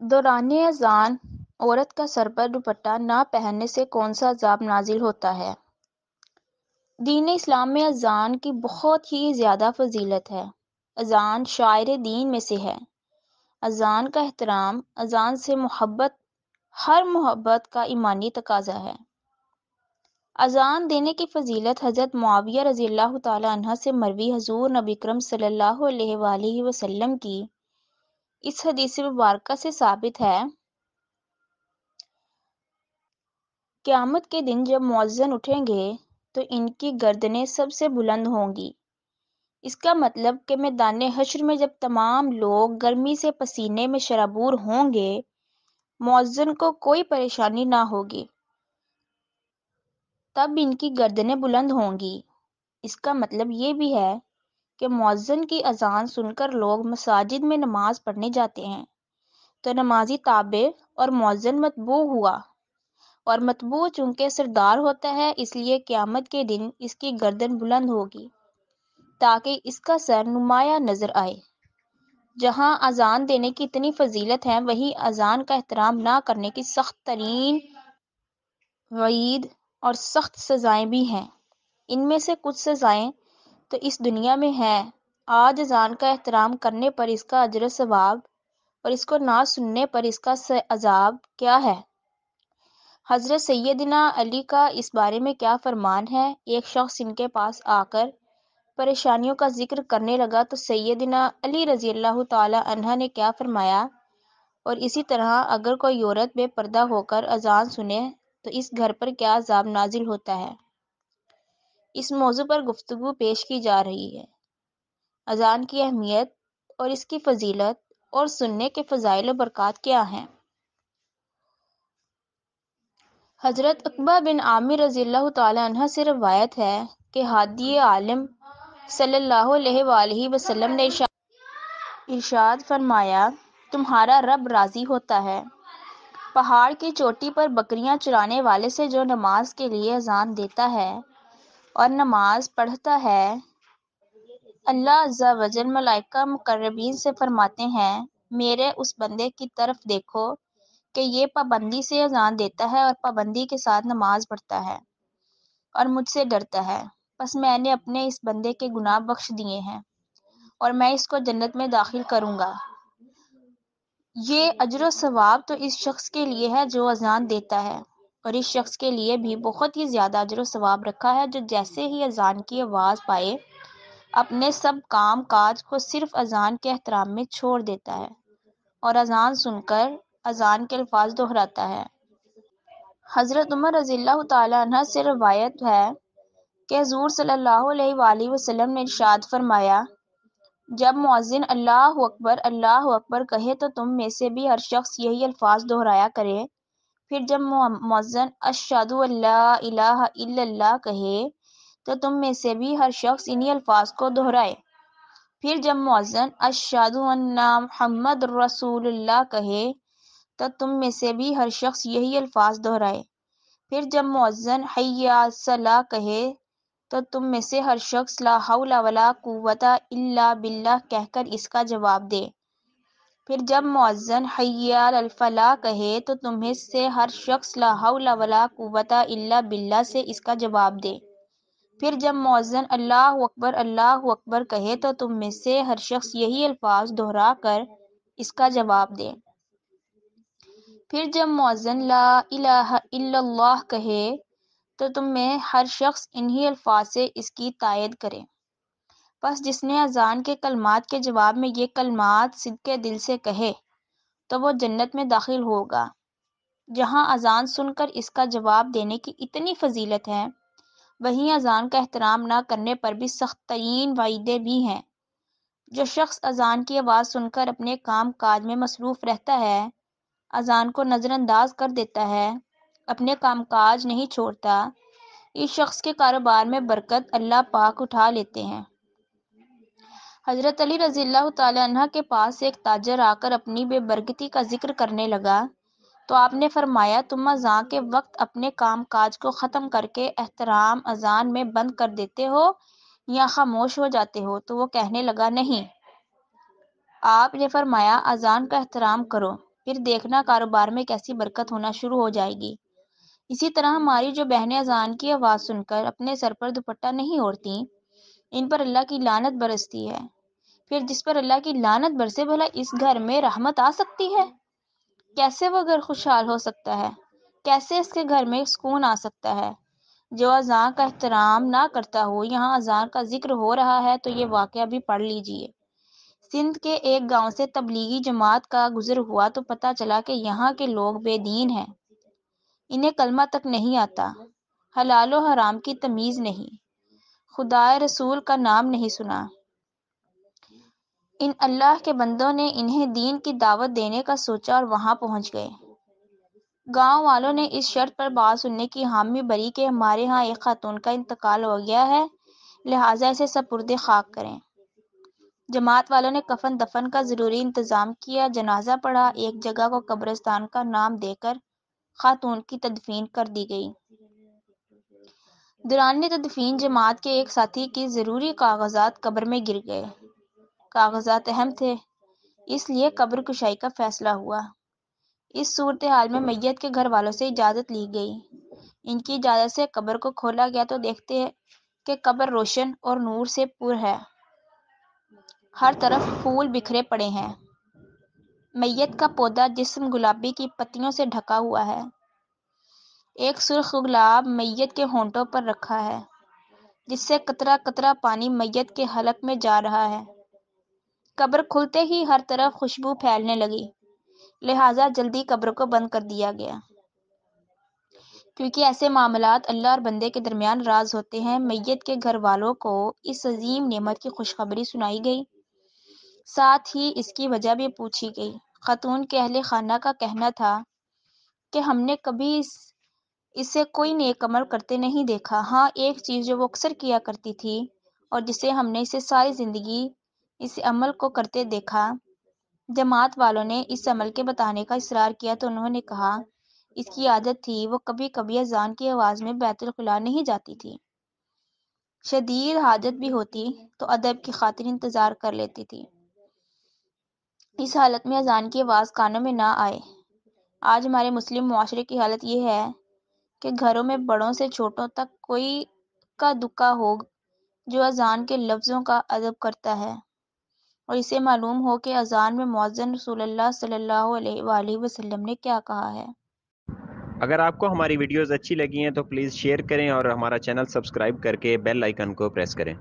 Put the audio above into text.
दौरान अजान औरत का सर पर दुपट्टा ना पहनने से कौन सा अजाब नाजिल होता है? दीन इस्लाम में अजान की बहुत ही ज़्यादा फजीलत है। अजान शायर दीन में से है। अजान का एहतराम, अजान से मोहब्बत, हर मोहब्बत का ईमानी तकाजा है। अजान देने की फजीलत हज़रत मुआविया रज़ी अल्लाह तह से मरवी हजूर नबी करम सल्लल्लाहु की इस हदीस मुबारक से साबित है। क़्यामत के दिन जब मुअज्जिन उठेंगे तो इनकी गर्दनें सबसे बुलंद होंगी। इसका मतलब कि मैदान हश्र में जब तमाम लोग गर्मी से पसीने में शराबूर होंगे, मुअज्जिन को कोई परेशानी ना होगी। तब इनकी गर्दनें बुलंद होंगी। इसका मतलब ये भी है कि मुअज्जिन की अजान सुनकर लोग मसाजिद में नमाज़ पढ़ने जाते हैं। तो नमाजी ताबे और मुअज्जिन मतबू हुआ और मतबू चूँकि सरदार होता है, इसलिए क़यामत के दिन इसकी गर्दन बुलंद होगी, ताकि इसका सर नुमाया नज़र आए। जहाँ अजान देने की इतनी फजीलत है, वहीं अजान का एहतराम ना करने की सख्त तरीन, वईद और सख्त सज़ाएँ भी हैं। इनमें से कुछ सज़ाएँ तो इस दुनिया में है। आज अजान का एहतराम करने पर इसका अजर सवाब और इसको ना सुनने पर इसका अजाब क्या है? हज़रत सैदिना अली का इस बारे में क्या फरमान है? एक शख्स इनके पास आकर परेशानियों का ज़िक्र करने लगा तो सैदिना अली रज़ी अल्लाह तह ने क्या फरमाया? और इसी तरह अगर कोई औरत बेपर्दा होकर अजान सुने तो इस घर पर क्या अजाब नाजिल होता है? इस मौजू पर गुफ्तु पेश की जा रही है। अजान की अहमियत और इसकी फजीलत और सुनने के फ़जाइल बरक़ात क्या हैं? हज़रत अकबा बिन आमिर रज़ी अल्लाह से रवायत है कि हादी आलम सल्लल्लाहु ने इरशाद फरमाया, तुम्हारा रब राज़ी होता है। पहाड़ की चोटी पर बकरियाँ चुराने वाले से जो नमाज़ के लिए अजान देता है और नमाज़ पढ़ता है। अल्लाह वजल मलाइका मुकर्रबीन से फरमाते हैं, मेरे उस बंदे की तरफ़ देखो कि ये पाबंदी से अजान देता है और पाबंदी के साथ नमाज़ पढ़ता है और मुझसे डरता है। बस मैंने अपने इस बंदे के गुनाह बख्श दिए हैं और मैं इसको जन्नत में दाखिल करूँगा। ये अजर सवाब तो इस शख्स के लिए है जो अजान देता है। और इस शख्स के लिए भी बहुत ही ज़्यादा अजर सवाब रखा है, जो जैसे ही अजान की आवाज़ पाए, अपने सब काम काज को सिर्फ़ अजान के एहतराम में छोड़ देता है और अजान सुनकर अजान के अल्फाज दोहराता है। हज़रत उमर रज़ी अल्लाह से रवायत है कि हजूर वसल्लम ने इरशाद फरमाया, जब मुअज्जिन अल्लाह अकबर अल्लाह अकबर कहे तो तुम में से भी हर शख्स यही अल्फाज दोहराया करे फिर जब इलाहा इल्लल्लाह कहे तो तुम में से भी हर शख्स इन्हीं अल्फाज को दोहराए। फिर जब अन्ना मुहम्मद रसूलुल्लाह कहे तो तुम में से भी हर शख्स यही अल्फाज दोहराए। फिर जब मुअज्जिन, हय्या सला कहे तो तुम में से हर शख्स ला वला कुव्वता इल्ला बिल्लाह कहकर इसका जवाब दे। फिर जब मुअज्जिन हय्या अल फलाह कहे तो तुम्हें से हर शख्स ला हौला वला कुव्वता इल्ला बिल्लाह से इसका जवाब दे। फिर जब मुअज्जिन अल्लाह अकबर अल्लाह अकबर कहे तो तुम में से हर शख्स यही अल्फाज दोहरा कर इसका जवाब दे। फिर जब मुअज्जिन ला इलाहा इल्लल्लाह कहे तो तुम में हर शख्स इन्हीं अल्फाज से इसकी तायद करे। बस जिसने अजान के कलमात के जवाब में ये कलमात सिद्के दिल से कहे तो वो जन्नत में दाखिल होगा। जहाँ अजान सुनकर इसका जवाब देने की इतनी फजीलत है, वहीं अजान का एहतराम ना करने पर भी सख्त तरीन वाइदे भी हैं। जो शख्स अजान की आवाज़ सुनकर अपने काम काज में मसरूफ़ रहता है, अजान को नज़रअंदाज कर देता है, अपने काम काज नहीं छोड़ता, इस शख्स के कारोबार में बरकत अल्लाह पाक उठा लेते हैं। हज़रत अली रज़ी अल्लाह के पास एक ताजर आकर अपनी बेबरकती का ज़िक्र करने लगा। तो आपने फरमाया, तुम अजान के वक्त अपने काम काज को ख़त्म करके एहतराम अजान में बंद कर देते हो या खामोश हो जाते हो? तो वो कहने लगा, नहीं। आपने फरमाया, अजान का एहतराम करो, फिर देखना कारोबार में कैसी बरकत होना शुरू हो जाएगी। इसी तरह हमारी जो बहनें अजान की आवाज़ सुनकर अपने सर पर दुपट्टा नहीं ओढ़ती, इन पर अल्लाह की लानत बरसती है। फिर जिस पर अल्लाह की लानत बरसे भला इस घर में रहमत आ सकती है? कैसे वह घर खुशहाल हो सकता है? कैसे इसके घर में सुकून आ सकता है? जो अजान का एहतराम ना करता हो, यहाँ अजान का ज़िक्र हो रहा है तो ये वाक़ भी पढ़ लीजिए। सिंध के एक गाँव से तबलीगी जमात का गुजर हुआ तो पता चला कि यहाँ के लोग बेदीन हैं। इन्हें कलमा तक नहीं आता। हलाल हराम की तमीज़ नहीं। खुदा रसूल का नाम नहीं सुना। इन अल्लाह के बंदों ने इन्हें दीन की दावत देने का सोचा और वहाँ पहुँच गए। गाँव वालों ने इस शर्त पर बात सुनने की हामी भरी कि हमारे यहाँ एक खातून का इंतकाल हो गया है, लिहाजा इसे सपुर्द खाक करें। जमात वालों ने कफन दफन का ज़रूरी इंतज़ाम किया, जनाजा पड़ा एक जगह को कब्रिस्तान का नाम देकर खातून की तदफीन कर दी गई। दुरान तदफीन जमात के एक साथी की ज़रूरी कागजात कब्र में गिर गए। कागजात अहम थे, इसलिए कब्र कुशाई का फैसला हुआ। इस सूरत हाल में मैयत के घर वालों से इजाज़त ली गई। इनकी इजाज़त से कब्र को खोला गया तो देखते हैं कि कब्र रोशन और नूर से पुर है। हर तरफ़ फूल बिखरे पड़े हैं। मैयत का पौधा जिस्म गुलाबी की पत्तियों से ढका हुआ है। एक सुर्ख गुलाब मैयत के होंठों पर रखा है, जिससे कतरा कतरा पानी मैयत के हलक में जा रहा है। कब्र खुलते ही हर तरफ़ खुशबू फैलने लगी। लिहाजा जल्दी कब्र को बंद कर दिया गया। क्योंकि ऐसे मामलात अल्लाह और बंदे के दरमियान राज होते हैं, मैयत के घर वालों को इस अजीम नेमत की खुशखबरी सुनाई गई। साथ ही इसकी वजह भी पूछी गई। खातून के अहले खाना का कहना था कि हमने कभी इस, इसे कोई नेक अमल करते नहीं देखा। हाँ एक चीज़ जो वो अक्सर किया करती थी और जिसे हमने इसे सारी ज़िंदगी इस अमल को करते देखा। जमात वालों ने इस अमल के बताने का इसरार किया तो उन्होंने कहा, इसकी आदत थी, वो कभी कभी अजान की आवाज़ में बैतुल खुला नहीं जाती थी। शदीद हाजत भी होती तो अदब की खातिर इंतज़ार कर लेती थी। इस हालत में अजान की आवाज़ कानों में ना आए। आज हमारे मुस्लिम माशरे की हालत यह है कि घरों में बड़ों से छोटों तक कोई का दुखा हो जो अजान के लफ्ज़ों का अदब करता है। और इसे मालूम हो कि अजान में मौजन रसूल सल्लल्लाहु वसल्लम ने क्या कहा है। अगर आपको हमारी वीडियोस अच्छी लगी हैं तो प्लीज़ शेयर करें और हमारा चैनल सब्सक्राइब करके बेल आइकन को प्रेस करें।